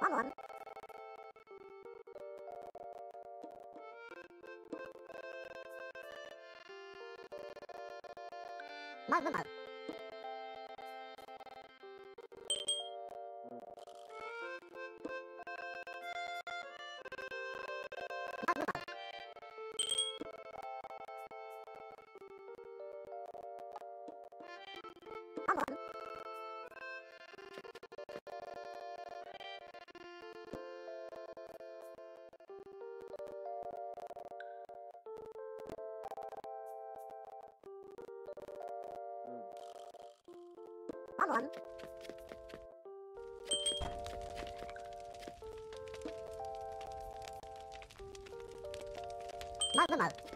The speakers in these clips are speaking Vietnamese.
One one. Mơ mơ. Mơ mơ mơ.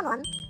Come on.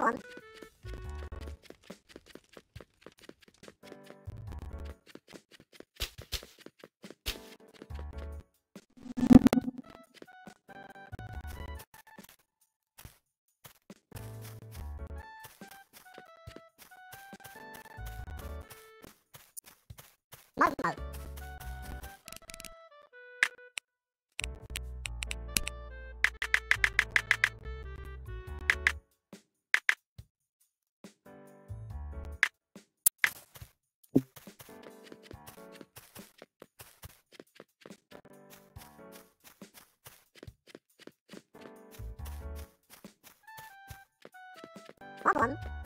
on. Mug mode. Mơ.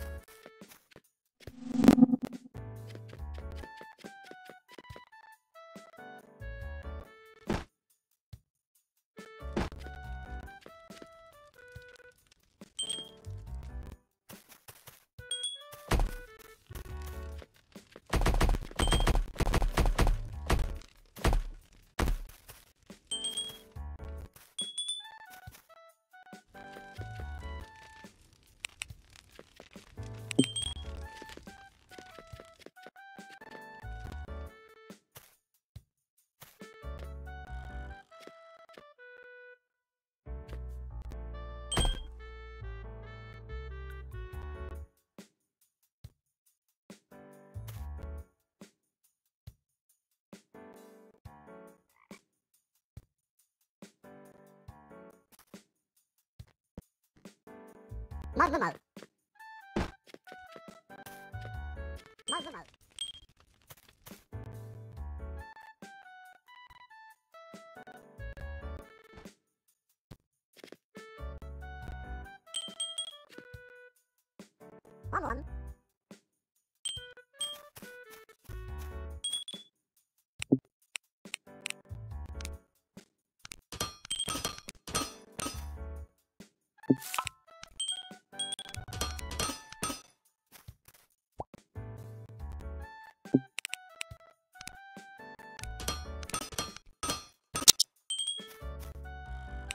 mal, mal, mal.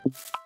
you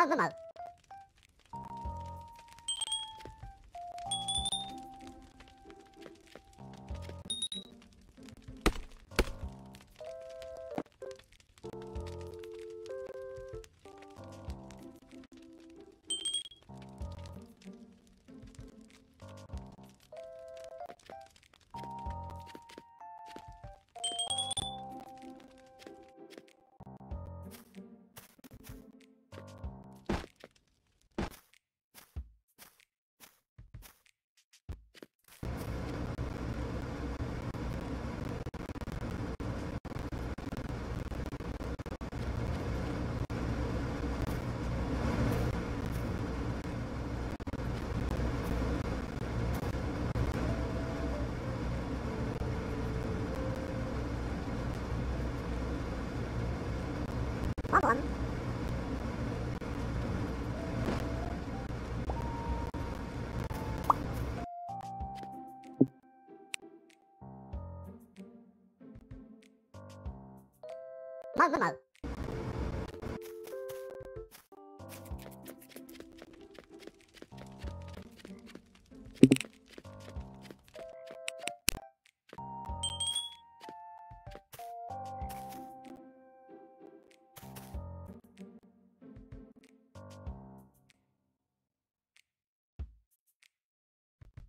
那不能 mơ mơ mơ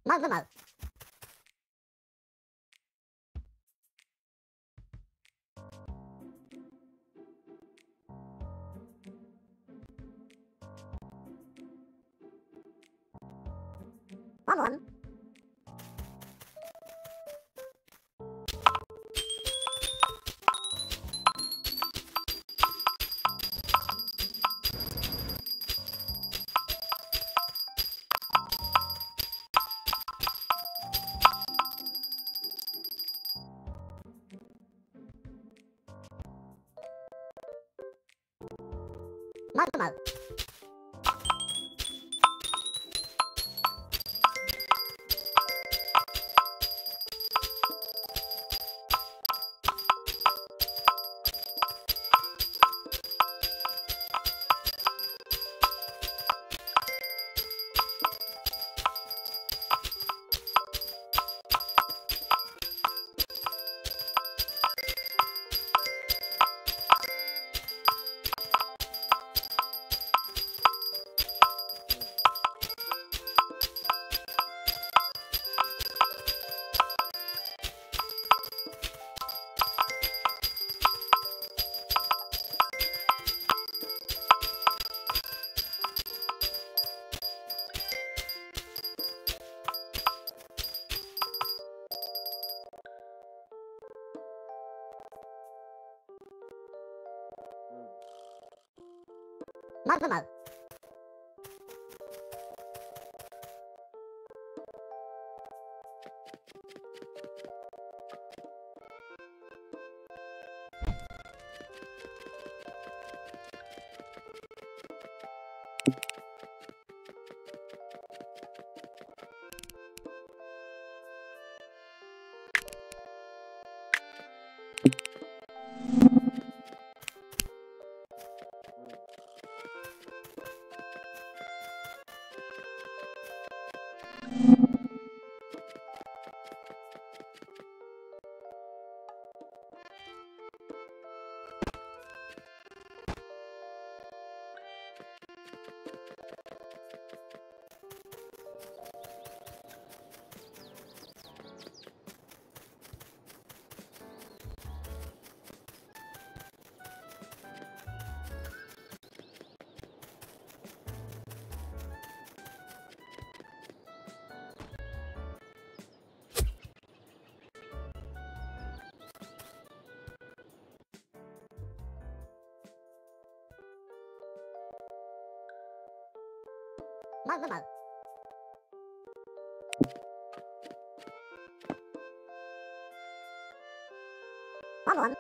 mơ mơ mơ 阿兰 you mới mới mở quá muộn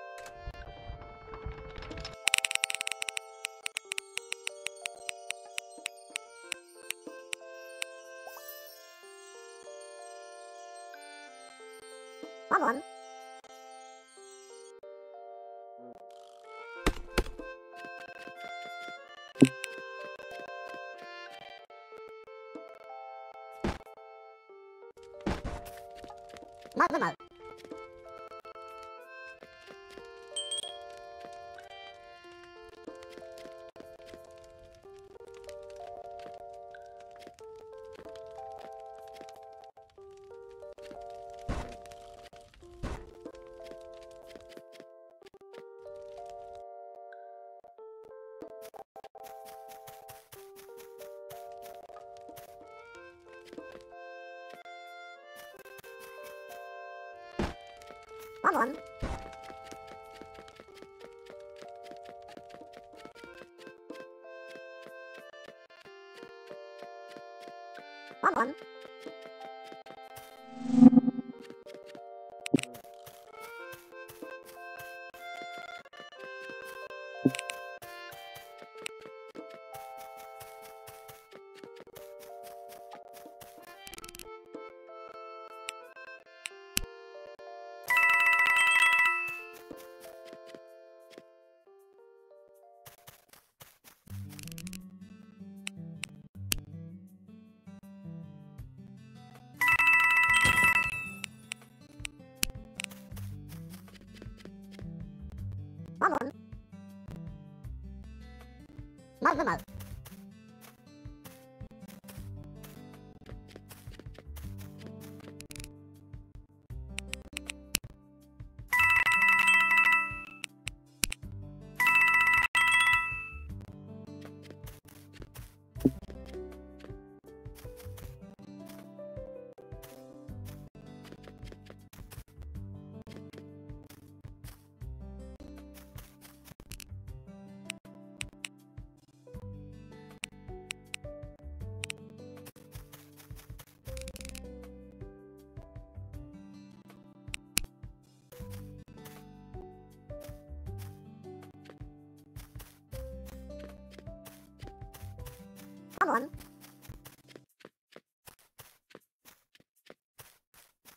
quá muộn Mơ mơ mơ. Mơ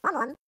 Mơ mộng.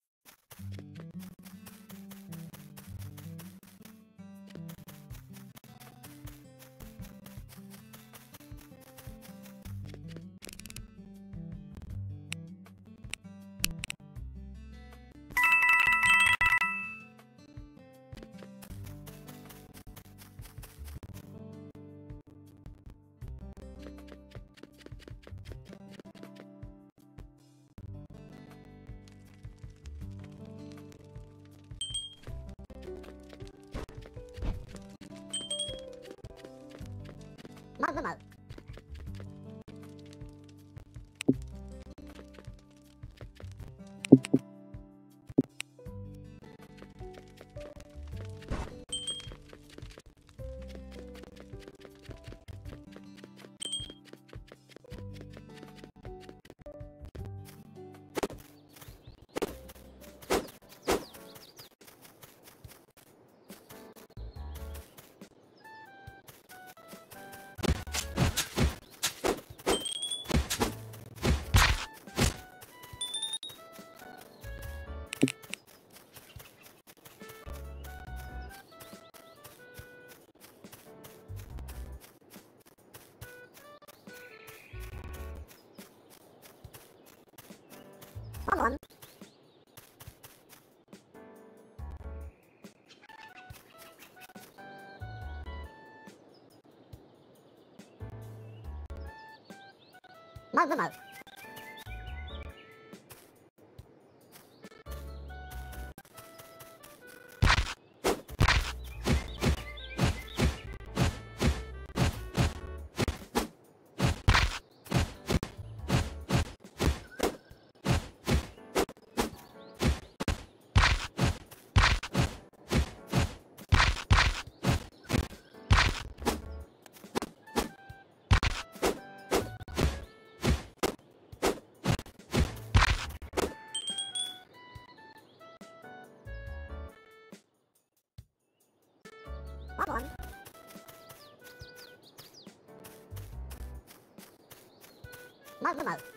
Mơ mơ mơ. Mơ mơ mơ.